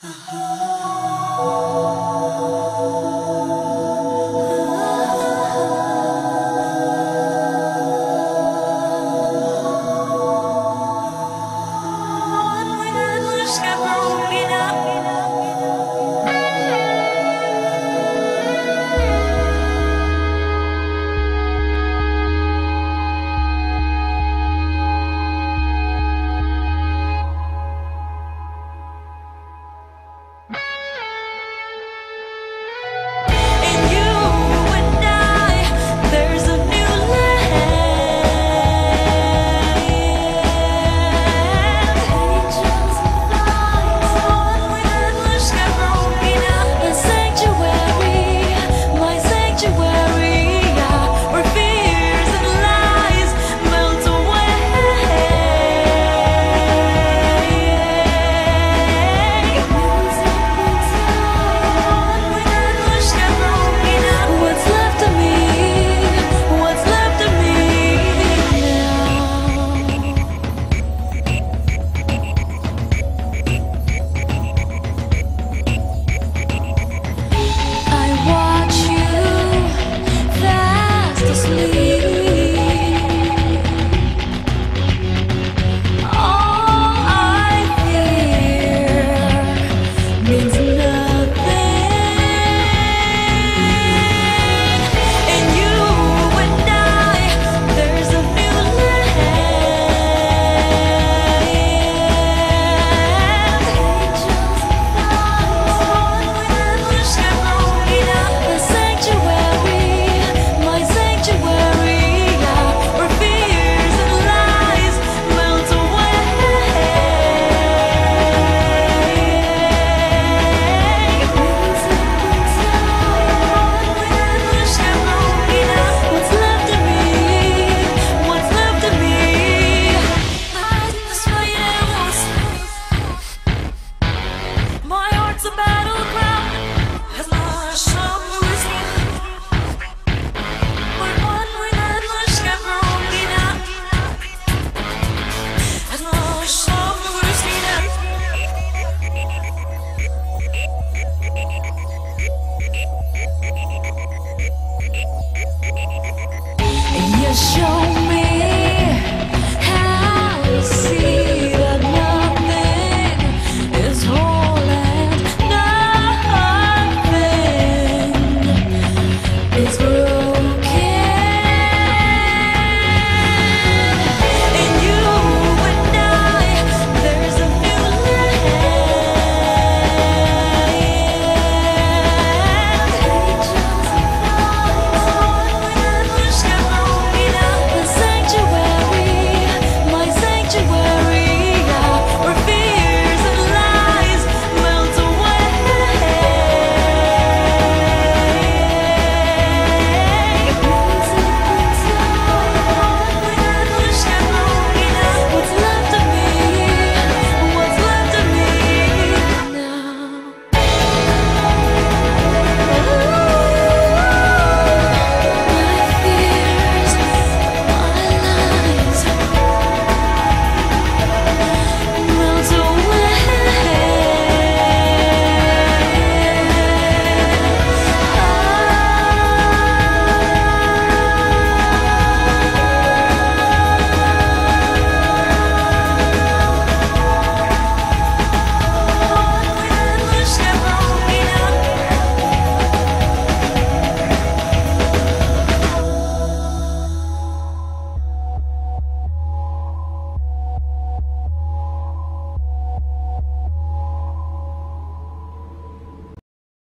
Uh-huh. show.